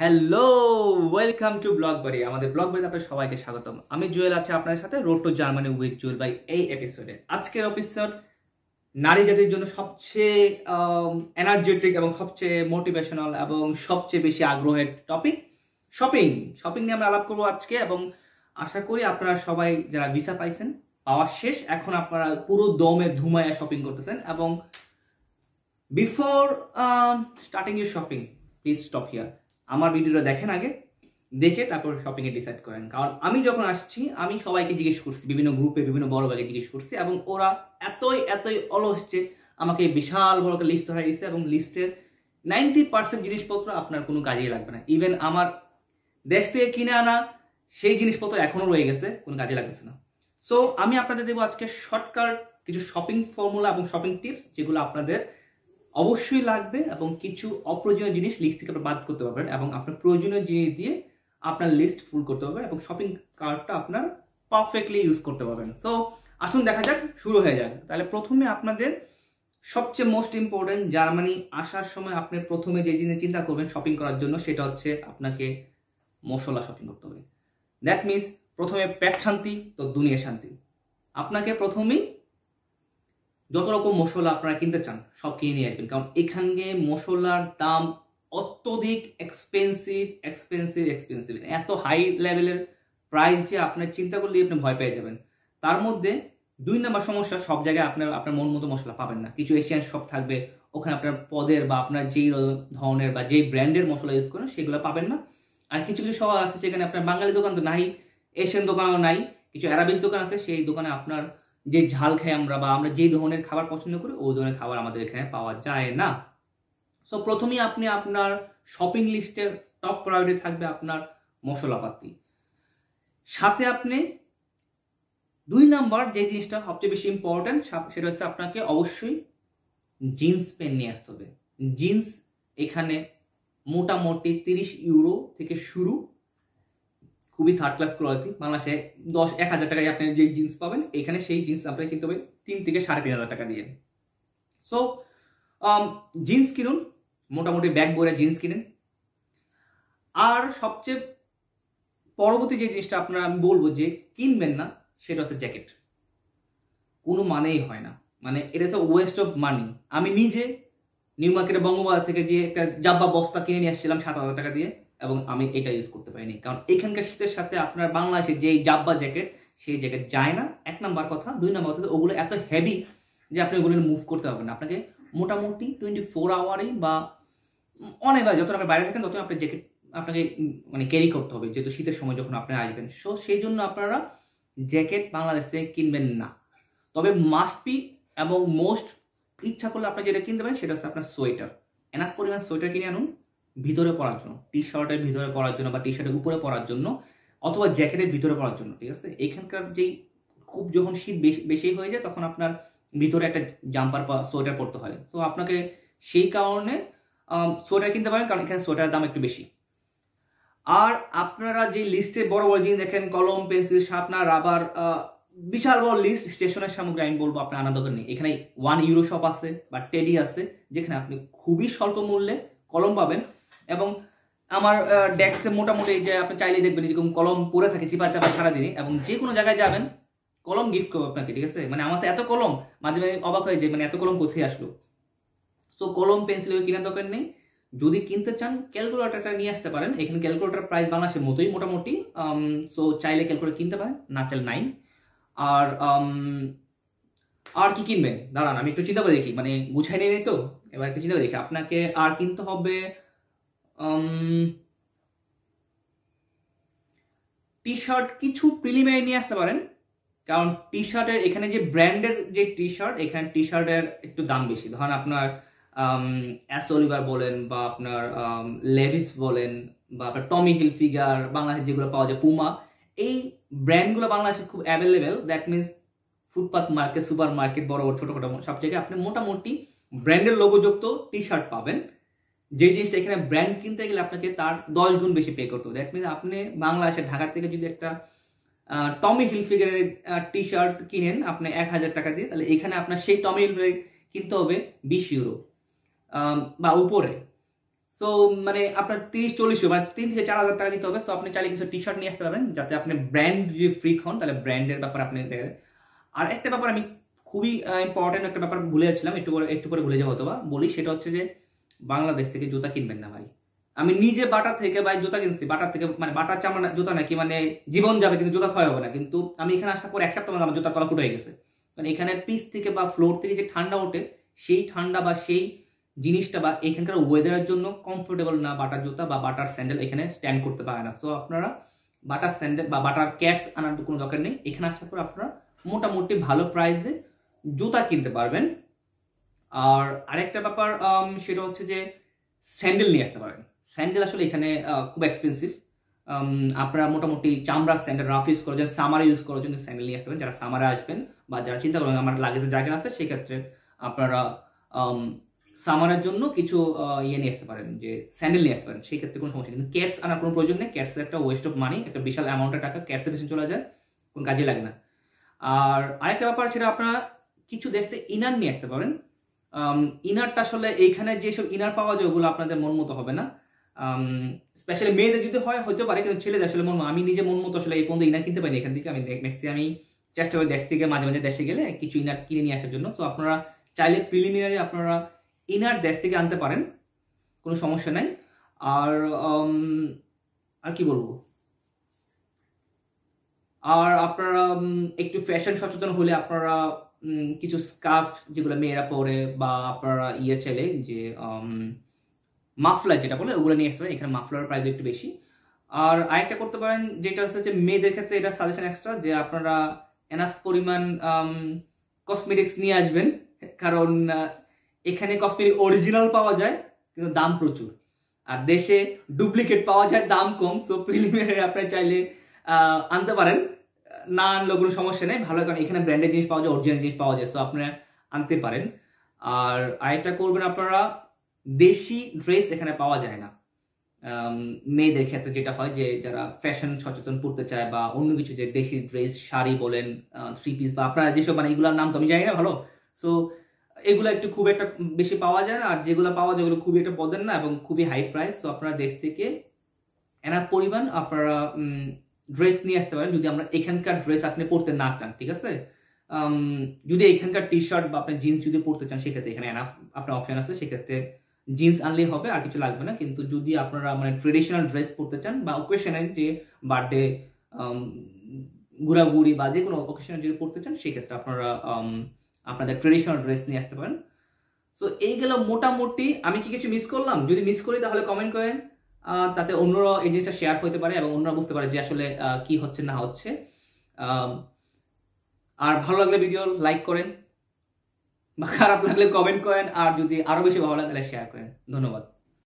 Hello welcome to blog বাড়ি আমাদের blog বাড়িতে আপনাদের সবাইকে স্বাগতম। আমি জুয়েল আছি আপনার সাথে road to Germany with Jewel by এই এপিসোডে আজকের এপিসোড নারী জাতির জন্য সবচেয়ে এনার্জেটিক এবং সবচেয়ে মোটিভেশনাল এবং সবচেয়ে বেশি আগ্রহের টপিক শপিং শপিং নিয়ে আমরা আলাপ করব আজকে এবং আশা করি আপনারা সবাই যারা ভিসা পাইছেন, পাওয়া শেষ, এখন আপনারা পুরো দমে ধুমায়া শপিং করতেছেন এবং before starting your shopping please stop here আমার ভিডিওটা দেখেন আগে, দেখে তারপর শপিং এ ডিসাইড করেন। কারণ আমি যখন আসছি, আমি সবাইকে জিজ্ঞেস করছি, বিভিন্ন গ্রুপে বিভিন্ন বড় ভাগে জিজ্ঞেস করছি এবং ওরা এতই এতই অলস যে আমাকে বিশাল বড় একটা লিস্ট ধরে দিচ্ছে এবং লিস্টের নাইনটি পার্সেন্ট জিনিসপত্র আপনার কোনো কাজে লাগবে না। ইভেন আমার দেশ থেকে কিনে আনা সেই জিনিসপত্র এখনও রয়ে গেছে, কোনো কাজে লাগতেছে না। সো আমি আপনাদের দেবো আজকে শর্টকাট কিছু শপিং ফর্মুলা এবং শপিং টিপস যেগুলো আপনাদের অবশ্যই লাগবে এবং কিছু অপ্রয়োজনীয় জিনিস লিস্ট থেকে আপনি বাদ করতে পারবেন এবং আপনার প্রয়োজনীয় জিনিস দিয়ে আপনার লিস্ট ফুল করতে পারবেন এবং শপিং কার্টটা আপনার পারফেক্টলি ইউজ করতে পারবেন। সো আসুন দেখা যাক, শুরু হয়ে যাক। তাহলে প্রথমে আপনাদের সবচেয়ে মোস্ট ইম্পর্টেন্ট জার্মানি আসার সময় আপনি প্রথমে যে জিনিস চিন্তা করবেন শপিং করার জন্য, সেটা হচ্ছে আপনাকে মশলা শপিং করতে হবে। দ্যাট মিনস প্রথমে পেট শান্তি, তো দুনিয়া শান্তি। আপনাকে প্রথমেই যত রকম মশলা আপনারা কিনতে চান, সব কিনে নিয়ে আসবেন। কারণ এখানে মশলার দাম অত্যধিক এক্সপেন্সিভ এক্সপেন্সিভ এক্সপেন্সিভ এত হাই লেভেলের প্রাইস যে আপনার চিন্তা করলে আপনি ভয় পেয়ে যাবেন। তার মধ্যে দুই নম্বর সমস্যা, সব জায়গায় আপনার আপনার মন মতো মশলা পাবেন না। কিছু এশিয়ান শপ থাকবে, ওখানে আপনার পদের বা আপনার যেই ধরনের বা যেই ব্র্যান্ডের মশলা ইউজ করেন, সেগুলো পাবেন না। আর কিছু কিছু শপ আছে, সেখানে আপনার বাঙালি দোকান তো নাই এশিয়ান দোকানও নাই, কিছু অ্যারাবিস দোকান আছে, সেই দোকানে আপনার যে ঝাল খাই আমরা বা আমরা যে ধরনের খাবার পছন্দ করি, ওই ধরনের খাবার আমাদের এখানে পাওয়া যায় না। সো প্রথমেই আপনি আপনার শপিং লিস্টের টপ প্রায়োরিটি থাকবে আপনার মশলাপাতি। সাথে আপনি দুই নাম্বার যে জিনিসটা সবচেয়ে বেশি ইম্পর্টেন্ট সেটা হচ্ছে আপনাকে অবশ্যই জিন্স প্যান্ট নিয়ে আসতে হবে। জিন্স এখানে মোটামুটি তিরিশ ইউরো থেকে শুরু খুবই থার্ড ক্লাস কোয়ালিটি বাংলাদেশে দশ, এক হাজার টাকায় আপনি যে জিন্স পাবেন, এখানে সেই জিন্স আপনাকে কিনতে হবে তিন থেকে সাড়ে তিন হাজার টাকা দিয়ে। সো জিন্স কিনুন, মোটামুটি ব্যাগ বইয়ের জিন্স কিনেন। আর সবচেয়ে পরবর্তী যে জিনিসটা আপনারা আমি বলব যে কিনবেন না, সেটা হচ্ছে জ্যাকেট কোনো মানেই হয় না। মানে এটা হচ্ছে ওয়েস্ট অফ মানি আমি নিজে নিউ মার্কেটে বঙ্গবাজার থেকে যে একটা জাব্বা বস্তা কিনে নিয়ে আসছিলাম সাত হাজার টাকা দিয়ে। এবং আমি এটা ইউজ করতে পারিনি। কারণ এখানকার শীতের সাথে আপনার বাংলাদেশে যেই জাব্বা জ্যাকেট, সেই জ্যাকেট যায় না। এক নাম্বার কথা। দুই নাম্বার কথা, ওগুলো এত হেভি যে আপনি ওগুলো মুভ করতে পারবেন না। আপনাকে মোটামুটি টোয়েন্টি ফোর আওয়ারে বা অনেকবার যত আপনি বাইরে থাকেন তত আপনার জ্যাকেট আপনাকে মানে ক্যারি করতে হবে, যেহেতু শীতের সময় যখন আপনি আসবেন। সো সেই জন্য আপনারা জ্যাকেট বাংলাদেশ থেকে কিনবেন না। তবে মাস্ট বি এবং মোস্ট ইচ্ছা করলে আপনি যেটা কিনতে পারেন, সেটা হচ্ছে আপনার সোয়েটার। এনাক পরিমাণ সোয়েটার কিনে আনুন। ভিতরে পরার জন্য টি শার্টের ভিতরে পরার জন্য বা টি শার্টের উপরে পরার জন্য অথবা জ্যাকেটের ভিতরে পরার জন্য, ঠিক আছে? এখানকার যেই খুব যখন শীত বেশি বেশি হয়ে যায় তখন আপনার ভিতরে একটা জাম্পার বা সোয়েটার পরতে হয়। তো আপনাকে সেই কারণে সোয়েটার কিনতে পারেন কারণ এখানে সোয়েটারের দাম একটু বেশি। আর আপনারা যে লিস্টে বড় বড় জিনিস দেখেন, কলম পেন্সিল শার্পনার রাবার বিশাল বড় লিস্ট স্টেশনের সামগ্রী আমি বলব, আপনার আনা দোকান নেই এখানে ওয়ান ইউরো শপ আছে বা টেডি আছে, যেখানে আপনি খুবই স্বল্প মূল্যে কলম পাবেন। এবং আমার ডেস্কে মোটামুটি যে আপনি চাইলে দেখবেন এরকম কলম পরে থাকে, চিপা চাপা সারাদিনই এবং যে কোনো জায়গায় যাবেন, কলম গিফট করব আপনাকে, ঠিক আছে? মানে আমার এত কলম, মাঝে মাঝে অবাক হয়ে যায় মানে এত কলম কোথায় আসলো? সো কলম পেন্সিল কেনার দরকার নেই। যদি কিনতে চান ক্যালকুলেটারটা নিয়ে আসতে পারেন। এখানে ক্যালকুলেটার প্রাইস বাংলাদেশের মতোই মোটামুটি সো চাইলে ক্যালকুলেটার কিনতে পারেন, না চাইলে নাই। আর আর কি কিনবেন? দাঁড়ান, আমি একটু চিন্তা করে দেখি মানে গুছাই নিয়ে তো? এবার একটু চিন্তা করে দেখি। আপনাকে আর কিনতে হবে টি শার্ট কিছু প্রিলিমিনারি নিয়ে আসতে পারেন। কারণ টি শার্টের এখানে যে ব্র্যান্ডের যে টি শার্ট এখানে টি শার্টের একটু দাম বেশি। ধরেন আপনার অ্যাসোলিভার বলেন বা আপনার লেভিস বলেন বা আপনার টমি হিল ফিগার বাংলাদেশে যেগুলো পাওয়া যায় পুমা এই ব্র্যান্ডগুলো বাংলাদেশে খুব available that means footpath market super market বড় বড় ছোটো ছোটো সব জায়গায় আপনি মোটামুটি ব্র্যান্ডের লোগোযুক্ত টি শার্ট পাবেন। যে জিনিসটা এখানে ব্র্যান্ড কিনতে গেলে আপনাকে তার দশ গুণ বেশি পে করতে হবে। দ্যাট মিনস আপনি বাংলাদেশের ঢাকা থেকে যদি একটা টমি হিল হিলফিগারের টি শার্ট কিনেন, আপনি এক হাজার টাকা দিয়ে, তাহলে এখানে আপনার সেই টমি হিলফিগার কিনতে হবে বিশ ইউরো বা উপরে। সো মানে আপনার তিরিশ, চল্লিশ মানে তিন থেকে চার হাজার টাকা দিতে হবে। সো আপনি চাইলে কিছু টি শার্ট নিয়ে আসতে পারবেন, যাতে আপনি ব্র্যান্ড যদি ফ্রিক হন, তাহলে ব্র্যান্ডের ব্যাপার আপনি আর একটা ব্যাপার আমি খুবই ইম্পর্টেন্ট একটা ব্যাপার ভুলে যাচ্ছিলাম, একটু পরে একটু পরে ভুলে যাব হতো বা বলি, সেটা হচ্ছে যে বাংলাদেশ থেকে জুতা কিনবেন না ভাই। আমি নিজে বাটার থেকে ভাই জুতা কিনছি বাটার থেকে মানে বাটার চামড়া জুতা নাকি মানে জীবন যাবে কিন্তু জুতা ক্ষয় হবে না। কিন্তু আমি এখানে আসার পর এক সপ্তাহ আমার জুতা তলা ফুটে হয়ে গেছে। মানে এখানে পিস থেকে বা ফ্লোর থেকে যে ঠান্ডা ওঠে, সেই ঠান্ডা বা সেই জিনিসটা বা এখানকার ওয়েদারের জন্য কমফোর্টেবল না বাটার জুতা বা বাটার স্যান্ডেল এখানে স্ট্যান্ড করতে পারে না। সো আপনারা বাটার স্যান্ডেল বা বাটার ক্যাটস আনার কোনো দরকার নেই। এখানে আসার পর আপনারা মোটামুটি ভালো প্রাইসে জুতা কিনতে পারবেন। আর আরেকটা ব্যাপার সেটা হচ্ছে যে স্যান্ডেল নিয়ে আসতে পারেন। স্যান্ডেল আসলে এখানে খুব এক্সপেন্সিভ আপনারা মোটামুটি চামড়ার স্যান্ডেল রাফ ইউজ করার জন্য সামারে ইউজ করার জন্য স্যান্ডেল নিয়ে আসতে পারেন। যারা সামারে আসবেন বা যারা চিন্তা করেন আমার লাগেজের জায়গা আছে, সেক্ষেত্রে আপনারা সামারের জন্য কিছু ইয়ে নিয়ে আসতে পারেন, যে স্যান্ডেল নিয়ে আসতে পারেন। সেই ক্ষেত্রে কোনো সমস্যা কিন্তু ক্যাটস আনার কোনো প্রয়োজন নেই। ক্যাটসের একটা ওয়েস্ট অফ মানি একটা বিশাল অ্যামাউন্টের টাকা ক্যাটসের পেছনে চলে যায়, কোনো কাজে লাগে না। আর আরেকটা ব্যাপার, সেটা আপনারা কিছু দেশ থেকে ইনার নিয়ে আসতে পারেন। ইনারটা আসলে এইখানে যেসব ইনার পাওয়া যায় ওগুলো আপনাদের মন মতো হবে না। স্পেশালি মেয়েদের যদি হয় হতে পারে, কিন্তু ছেলেদের আসলে মন আমি নিজে মন মতো আসলে এই পর্যন্ত ইনার কিনতে পারি এখান থেকে। আমি নেক্সট আমি চেষ্টা করি দেশ থেকে, মাঝে মাঝে দেশে গেলে কিছু ইনার কিনে নিয়ে আসার জন্য। তো আপনারা চাইলে প্রিলিমিনারি আপনারা ইনার দেশ থেকে আনতে পারেন। কোনো সমস্যা নাই। আর আর কি বলব? আর আপনারা একটু ফ্যাশন সচেতন হলে আপনারা কিছু স্কার্ফ যেগুলো মেয়েরা পরে বা আপনারা ইয়ে চাইলে যে মাফলার যেটা বলে, ওগুলো নিয়ে আসতে পারেন। এখানে মাফলার প্রাইস একটু বেশি। আর আরেকটা করতে পারেন, যেটা হচ্ছে যে মেয়েদের ক্ষেত্রে এটা সাজেশন এক্সট্রা যে আপনারা এনাফ পরিমাণ কসমেটিক্স নিয়ে আসবেন। কারণ এখানে কসমেটিক অরিজিনাল পাওয়া যায়, কিন্তু দাম প্রচুর। আর দেশে ডুপ্লিকেট পাওয়া যায়, দাম কম। সো প্রিলিমিনারি আপনি চাইলে আনতে পারেন। না আনলেও কোনো সমস্যা নেই। ভালো, কারণ এখানে ব্র্যান্ডের জিনিস পাওয়া যায় অরিজিনাল জিনিস পাওয়া যায় সো আপনারা আনতে পারেন। আর আরেকটা করবেন আপনারা, দেশি ড্রেস এখানে পাওয়া যায় না। মেয়েদের ক্ষেত্রে যেটা হয় যে, যারা ফ্যাশন সচেতন পড়তে চায় বা অন্য কিছু যে দেশি ড্রেস শাড়ি বলেন থ্রি পিস বা আপনারা যেসব মানে এগুলোর নাম তো আমি জানি না, ভালো? সো এগুলো একটু খুব একটা বেশি পাওয়া যায় না, আর যেগুলো পাওয়া যায় ওগুলো খুবই একটা পদের না, এবং খুবই হাই প্রাইস সো আপনারা দেশ থেকে এনার পরিমাণ আপনারা ড্রেস নিয়ে আসতে পারেন যদি আমরা এখানকার ড্রেস আপনি পড়তে না চান, ঠিক আছে? যদি এখানকার টি শার্ট বা আপনি জিন্স যদি পড়তে চান, সেক্ষেত্রে এখানে আপনার অপশন আছে। সেক্ষেত্রে জিন্স আনলেই হবে, আর কিছু লাগবে না। কিন্তু যদি আপনারা মানে ট্রেডিশনাল ড্রেস পরতে চান বা ওকেশনাল যে বার্থডে ঘোরাঘুরি বা যে কোনো ওকেশনাল যদি পড়তে চান, সেক্ষেত্রে আপনারা আপনাদের ট্রেডিশনাল ড্রেস নিয়ে আসতে পারেন। সো এই গেল মোটামুটি। আমি কি কিছু মিস করলাম? যদি মিস করি, তাহলে কমেন্ট করেন। তাতে অন্যরা এই জিনিসটা শেয়ার হইতে পারে এবং অন্যরা বুঝতে পারে যে আসলে কি হচ্ছে, না হচ্ছে। আর ভালো লাগলে ভিডিও লাইক করেন, বা খারাপ লাগলে কমেন্ট করেন, আর যদি আরও বেশি ভালো লাগে তাহলে শেয়ার করেন। ধন্যবাদ।